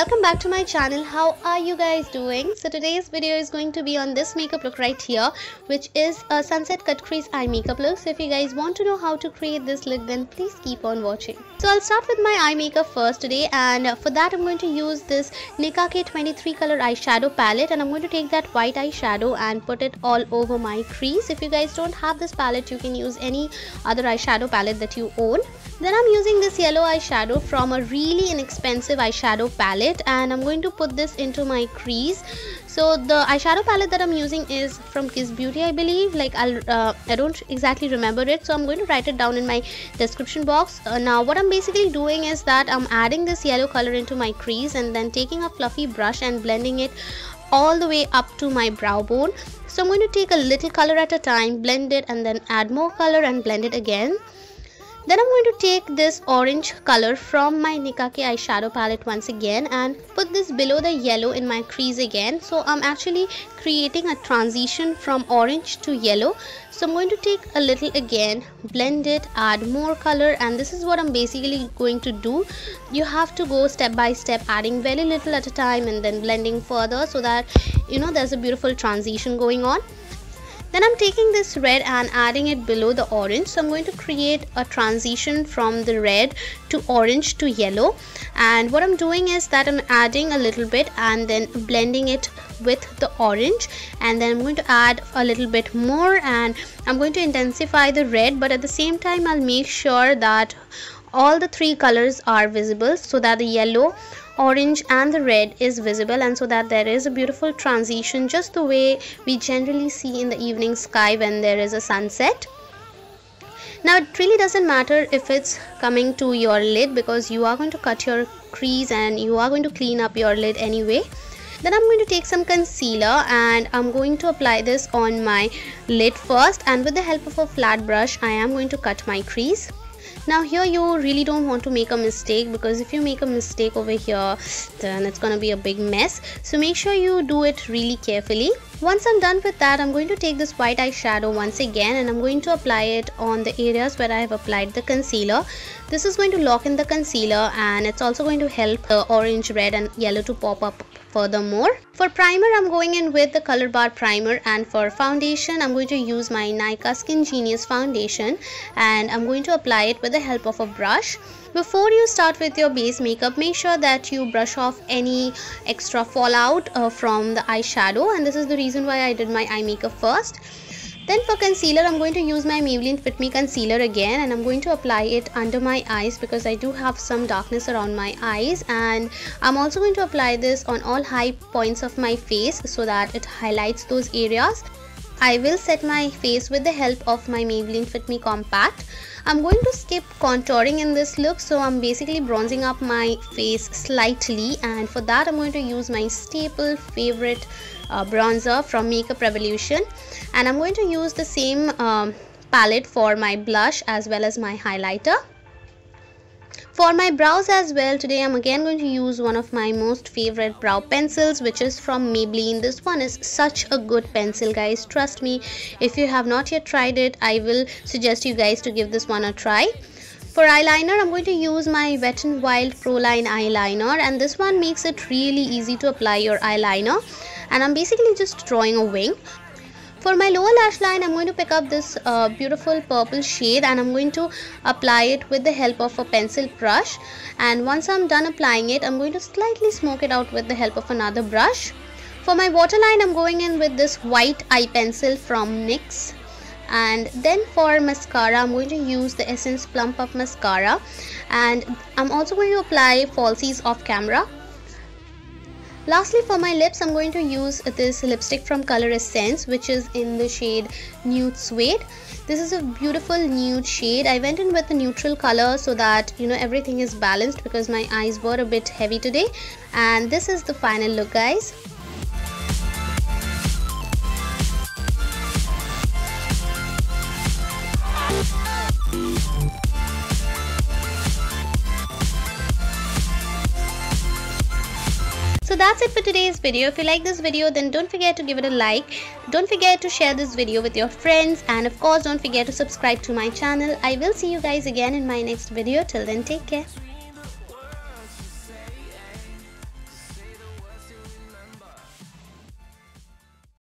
welcome back to my channel. How are you guys doing? So today's video is going to be on this makeup look right here which is a sunset cut crease eye makeup look. So if you guys want to know how to create this look then please keep on watching. So i'll start with my eye makeup first today and for that i'm going to use this Nicka K 23 color eyeshadow palette and i'm going to take that white eyeshadow and put it all over my crease. If you guys don't have this palette you can use any other eyeshadow palette that you own then I'm using this yellow eyeshadow from a really inexpensive eyeshadow palette and I'm going to put this into my crease. So the eyeshadow palette that I'm using is from Kiss Beauty I believe like I'll uh, I don't exactly remember it so I'm going to write it down in my description box. Uh, now what I'm basically doing is that I'm adding this yellow color into my crease and then taking a fluffy brush and blending it all the way up to my brow bone. So I'm going to take a little color at a time, blend it and then add more color and blend it again. Then I'm going to take this orange color from my Nicka K eyeshadow palette once again and put this below the yellow in my crease again. So I'm actually creating a transition from orange to yellow. So I'm going to take a little again, blend it, add more color and this is what I'm basically going to do. You have to go step by step adding very little at a time and then blending further so that you know there's a beautiful transition going on. Then I'm taking this red and adding it below the orange. So I'm going to create a transition from the red to orange to yellow. And what I'm doing is that I'm adding a little bit and then blending it with the orange. And then I'm going to add a little bit more and I'm going to intensify the red. But at the same time, I'll make sure that all the three colors are visible so that the yellow orange and the red is visible and so that there is a beautiful transition just the way we generally see in the evening sky when there is a sunset. Now it really doesn't matter if it's coming to your lid because you are going to cut your crease and you are going to clean up your lid anyway. Then I'm going to take some concealer and I'm going to apply this on my lid first and with the help of a flat brush I am going to cut my crease now here you really don't want to make a mistake because if you make a mistake over here then it's gonna be a big mess. So make sure you do it really carefully. Once I'm done with that I'm going to take this white eyeshadow once again and I'm going to apply it on the areas where I have applied the concealer. This is going to lock in the concealer and it's also going to help the orange red and yellow to pop up furthermore for primer i'm going in with the Colorbar primer and for foundation i'm going to use my Nykaa skin genius foundation and i'm going to apply it with the help of a brush. Before you start with your base makeup make sure that you brush off any extra fallout uh, from the eyeshadow and this is the reason why i did my eye makeup first then for concealer, I'm going to use my Maybelline Fit Me concealer again and I'm going to apply it under my eyes because I do have some darkness around my eyes and I'm also going to apply this on all high points of my face so that it highlights those areas. I will set my face with the help of my Maybelline Fit Me Compact. I'm going to skip contouring in this look so I'm basically bronzing up my face slightly and for that I'm going to use my staple favorite uh, bronzer from Makeup Revolution and I'm going to use the same um, palette for my blush as well as my highlighter. For my brows as well, today I'm again going to use one of my most favorite brow pencils which is from Maybelline. This one is such a good pencil guys, trust me. If you have not yet tried it, I will suggest you guys to give this one a try. For eyeliner, I'm going to use my Wet n Wild Pro Line eyeliner and this one makes it really easy to apply your eyeliner and I'm basically just drawing a wing. For my lower lash line, I'm going to pick up this uh, beautiful purple shade and I'm going to apply it with the help of a pencil brush. And once I'm done applying it, I'm going to slightly smoke it out with the help of another brush. For my waterline, I'm going in with this white eye pencil from NYX. And then for mascara, I'm going to use the Essence Plump Up Mascara. And I'm also going to apply falsies off camera. Lastly for my lips I'm going to use this lipstick from Coloressence which is in the shade Nude Suede. This is a beautiful nude shade. I went in with a neutral color so that you know everything is balanced because my eyes were a bit heavy today and this is the final look guys. So that's it for today's video. If you like this video then don't forget to give it a like. Don't forget to share this video with your friends and of course don't forget to subscribe to my channel. I will see you guys again in my next video. Till then take care.